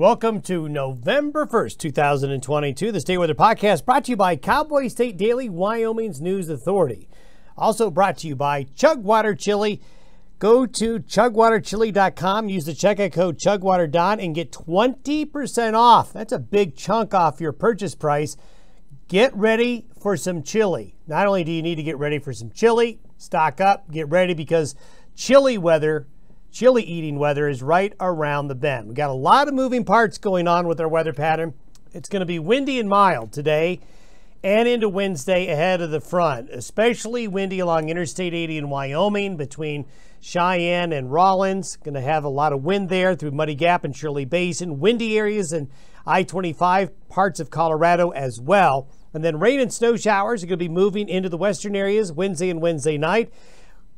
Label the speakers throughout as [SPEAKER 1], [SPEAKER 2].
[SPEAKER 1] Welcome to November 1st, 2022, the DayWeather Podcast brought to you by Cowboy State Daily, Wyoming's News Authority. Also brought to you by Chugwater Chili. Go to chugwaterchili.com, use the checkout code ChugwaterDon, and get 20% off. That's a big chunk off your purchase price. Get ready for some chili. Not only do you need to get ready for some chili, stock up, get ready because chili weather chili eating weather is right around the bend. We got a lot of moving parts going on with our weather pattern. It's going to be windy and mild today and into Wednesday ahead of the front, especially windy along Interstate 80 in Wyoming between Cheyenne and Rawlins. Going to have a lot of wind there through Muddy Gap and Shirley Basin. Windy areas in I 25, parts of Colorado as well. And then rain and snow showers are going to be moving into the western areas Wednesday and Wednesday night.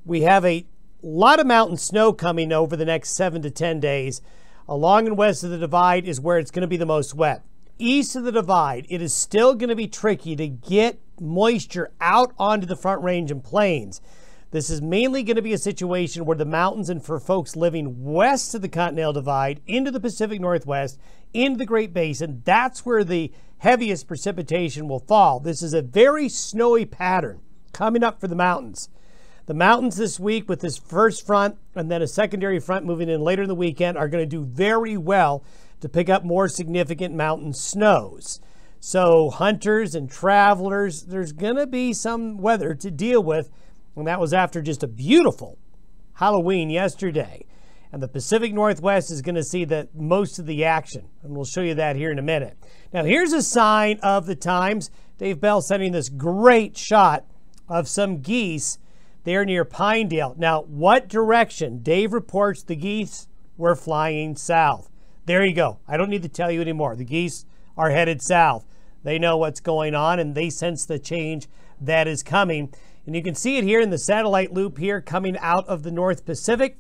[SPEAKER 1] We have a lot of mountain snow coming over the next seven to 10 days. Along and west of the divide is where it's going to be the most wet. East of the divide, it is still going to be tricky to get moisture out onto the front range and plains. This is mainly going to be a situation where the mountains and for folks living west of the Continental Divide into the Pacific Northwest, into the Great Basin, that's where the heaviest precipitation will fall. This is a very snowy pattern coming up for the mountains. The mountains this week with this first front and then a secondary front moving in later in the weekend are going to do very well to pick up more significant mountain snows. So, hunters and travelers, there's going to be some weather to deal with. And that was after just a beautiful Halloween yesterday. And the Pacific Northwest is going to see the most of the action. And we'll show you that here in a minute. Now, here's a sign of the times. Dave Bell sending this great shot of some geese they're near Pinedale. Now, what direction? Dave reports the geese were flying south. There you go. I don't need to tell you anymore. The geese are headed south. They know what's going on and they sense the change that is coming. And you can see it here in the satellite loop here coming out of the North Pacific.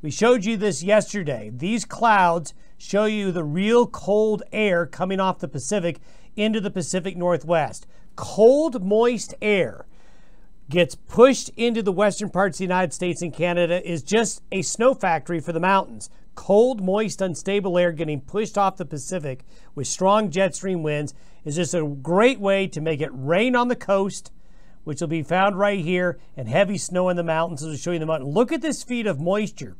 [SPEAKER 1] We showed you this yesterday. These clouds show you the real cold air coming off the Pacific into the Pacific Northwest. Cold, moist air gets pushed into the western parts of the United States and Canada is just a snow factory for the mountains. Cold, moist, unstable air getting pushed off the Pacific with strong jet stream winds is just a great way to make it rain on the coast, which will be found right here, and heavy snow in the mountains as we show you the mountain. Look at this feed of moisture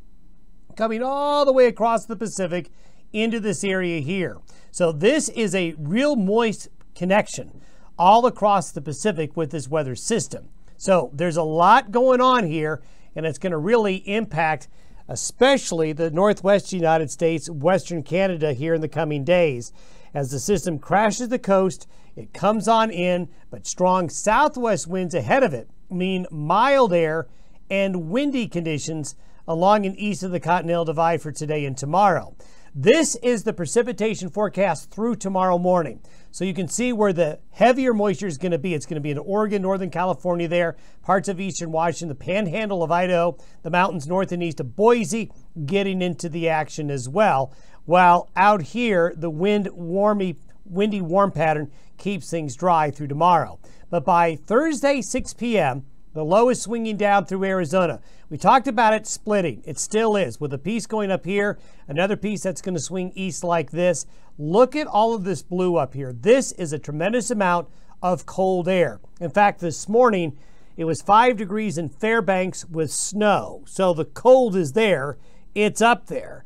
[SPEAKER 1] coming all the way across the Pacific into this area here. So this is a real moist connection all across the Pacific with this weather system. So there's a lot going on here, and it's going to really impact especially the northwest United States, western Canada here in the coming days. As the system crashes the coast, it comes on in, but strong southwest winds ahead of it mean mild air and windy conditions along and east of the Continental Divide for today and tomorrow. This is the precipitation forecast through tomorrow morning. So you can see where the heavier moisture is going to be. It's going to be in Oregon, Northern California there, parts of eastern Washington, the panhandle of Idaho, the mountains north and east of Boise getting into the action as well. While out here, the wind warmy, windy warm pattern keeps things dry through tomorrow. But by Thursday, 6 p.m., the low is swinging down through Arizona. We talked about it splitting. It still is, with a piece going up here, another piece that's going to swing east like this. Look at all of this blue up here. This is a tremendous amount of cold air. In fact, this morning, it was five degrees in Fairbanks with snow. So the cold is there, it's up there.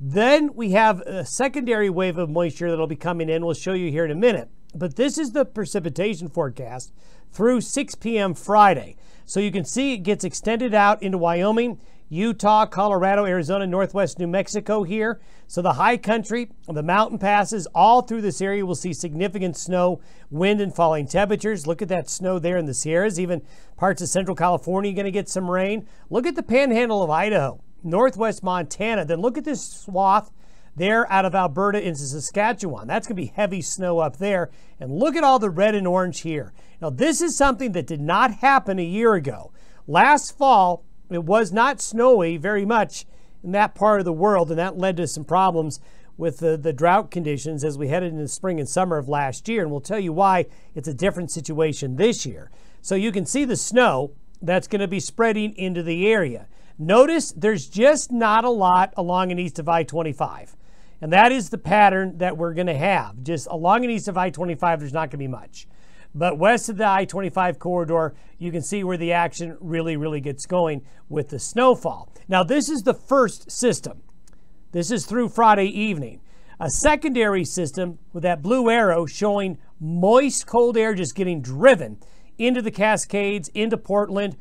[SPEAKER 1] Then we have a secondary wave of moisture that'll be coming in. We'll show you here in a minute. But this is the precipitation forecast through 6 p.m. Friday. So you can see it gets extended out into Wyoming, Utah, Colorado, Arizona, Northwest New Mexico here. So the high country, the mountain passes, all through this area will see significant snow, wind, and falling temperatures. Look at that snow there in the Sierras. Even parts of central California going to get some rain. Look at the panhandle of Idaho, northwest Montana. Then look at this swath there out of Alberta into Saskatchewan. That's going to be heavy snow up there. And look at all the red and orange here. Now, this is something that did not happen a year ago. Last fall, it was not snowy very much in that part of the world, and that led to some problems with the, the drought conditions as we headed into spring and summer of last year. And we'll tell you why it's a different situation this year. So you can see the snow that's going to be spreading into the area. Notice there's just not a lot along and east of I 25. And that is the pattern that we're going to have. Just along and east of I 25, there's not going to be much. But west of the I 25 corridor, you can see where the action really, really gets going with the snowfall. Now, this is the first system. This is through Friday evening. A secondary system with that blue arrow showing moist cold air just getting driven into the Cascades, into Portland,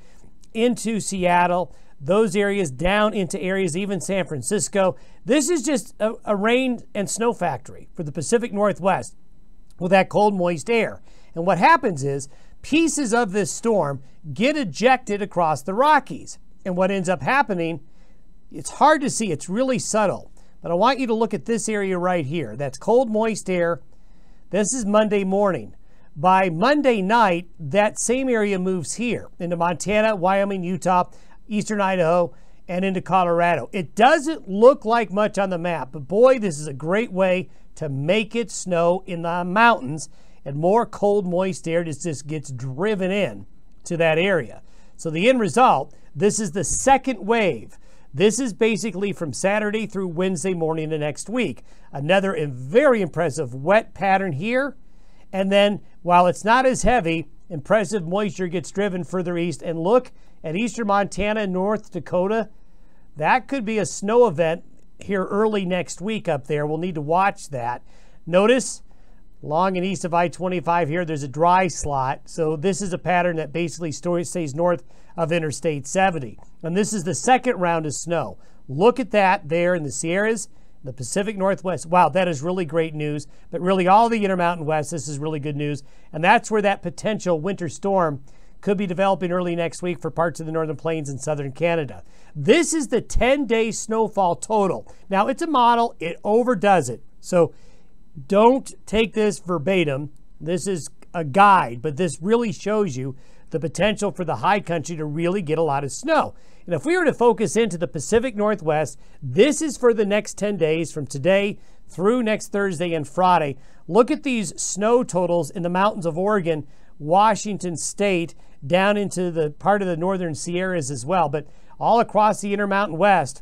[SPEAKER 1] into Seattle, those areas down into areas, even San Francisco. This is just a, a rain and snow factory for the Pacific Northwest with that cold, moist air. And what happens is pieces of this storm get ejected across the Rockies. And what ends up happening, it's hard to see, it's really subtle. But I want you to look at this area right here. That's cold, moist air. This is Monday morning. By Monday night, that same area moves here into Montana, Wyoming, Utah, eastern Idaho, and into Colorado. It doesn't look like much on the map, but boy, this is a great way to make it snow in the mountains and more cold, moist air just, gets driven in to that area. So the end result, this is the second wave. This is basically from Saturday through Wednesday morning the next week. Another very impressive wet pattern here. And then while it's not as heavy, impressive moisture gets driven further east. And look at eastern Montana and North Dakota. That could be a snow event here early next week up there. We'll need to watch that. Notice Long and east of I-25 here, there's a dry slot. So this is a pattern that basically stays north of Interstate 70. And this is the second round of snow. Look at that there in the Sierras, the Pacific Northwest. Wow, that is really great news. But really all the Intermountain West, this is really good news. And that's where that potential winter storm could be developing early next week for parts of the northern plains and southern Canada. This is the 10-day snowfall total. Now, it's a model. It overdoes it. So don't take this verbatim. This is a guide, but this really shows you the potential for the high country to really get a lot of snow. And if we were to focus into the Pacific Northwest, this is for the next 10 days from today through next Thursday and Friday. Look at these snow totals in the mountains of Oregon, Washington State, down into the part of the northern Sierras as well. But all across the Intermountain West,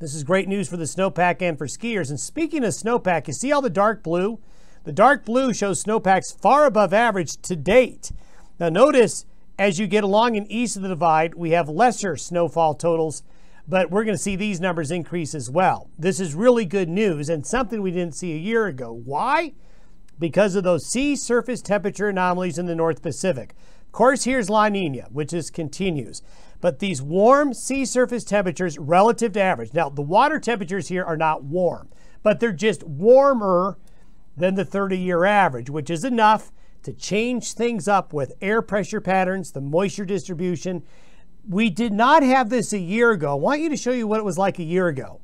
[SPEAKER 1] this is great news for the snowpack and for skiers. And speaking of snowpack, you see all the dark blue? The dark blue shows snowpacks far above average to date. Now notice as you get along and east of the divide, we have lesser snowfall totals, but we're going to see these numbers increase as well. This is really good news and something we didn't see a year ago. Why? Because of those sea surface temperature anomalies in the North Pacific. Of course, here's La Nina, which is continues. But these warm sea surface temperatures relative to average. Now, the water temperatures here are not warm, but they're just warmer than the 30 year average, which is enough to change things up with air pressure patterns, the moisture distribution. We did not have this a year ago. I want you to show you what it was like a year ago.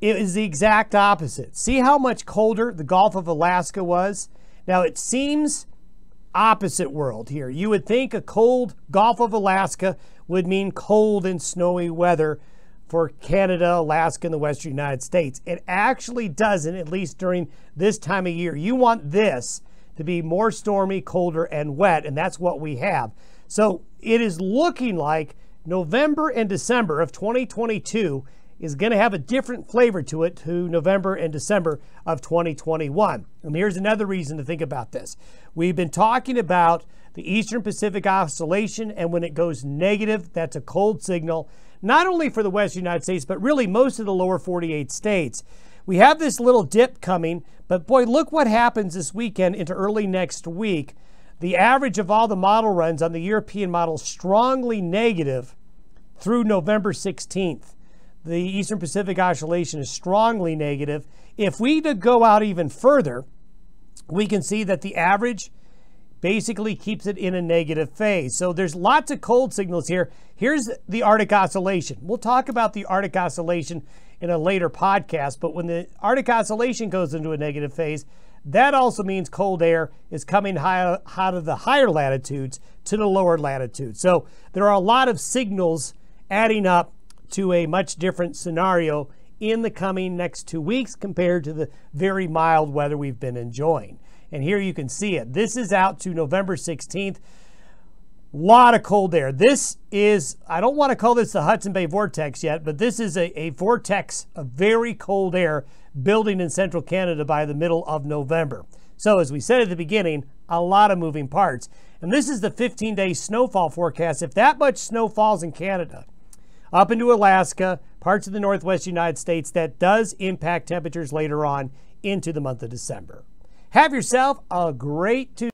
[SPEAKER 1] It is the exact opposite. See how much colder the Gulf of Alaska was? Now, it seems opposite world here. You would think a cold Gulf of Alaska would mean cold and snowy weather for Canada, Alaska, and the western United States. It actually doesn't, at least during this time of year. You want this to be more stormy, colder, and wet, and that's what we have. So it is looking like November and December of 2022 is going to have a different flavor to it to November and December of 2021. And here's another reason to think about this. We've been talking about the Eastern Pacific Oscillation, and when it goes negative, that's a cold signal, not only for the Western United States, but really most of the lower 48 states. We have this little dip coming, but boy, look what happens this weekend into early next week. The average of all the model runs on the European model strongly negative through November 16th. The Eastern Pacific Oscillation is strongly negative. If we to go out even further, we can see that the average basically keeps it in a negative phase. So there's lots of cold signals here. Here's the Arctic Oscillation. We'll talk about the Arctic Oscillation in a later podcast, but when the Arctic Oscillation goes into a negative phase, that also means cold air is coming high, out of the higher latitudes to the lower latitudes. So there are a lot of signals adding up to a much different scenario in the coming next two weeks compared to the very mild weather we've been enjoying. And here you can see it. This is out to November 16th. lot of cold air. This is, I don't want to call this the Hudson Bay Vortex yet, but this is a, a vortex of very cold air building in central Canada by the middle of November. So, as we said at the beginning, a lot of moving parts. And this is the 15 day snowfall forecast. If that much snow falls in Canada, up into Alaska, parts of the northwest United States, that does impact temperatures later on into the month of December. Have yourself a great Tuesday.